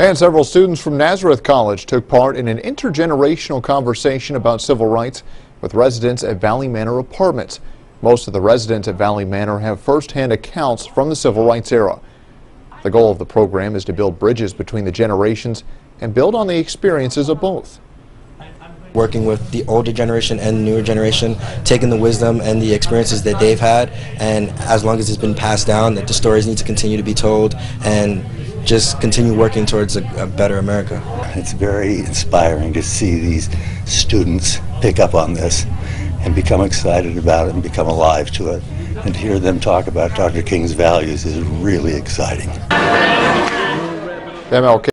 And several students from Nazareth College took part in an intergenerational conversation about civil rights with residents at Valley Manor Apartments. Most of the residents at Valley Manor have firsthand accounts from the civil rights era. The goal of the program is to build bridges between the generations and build on the experiences of both. Working with the older generation and newer generation, taking the wisdom and the experiences that they've had, and as long as it's been passed down, that the stories need to continue to be told, and just continue working towards a, a better America. It's very inspiring to see these students pick up on this and become excited about it and become alive to it. And to hear them talk about Dr. King's values is really exciting. MLK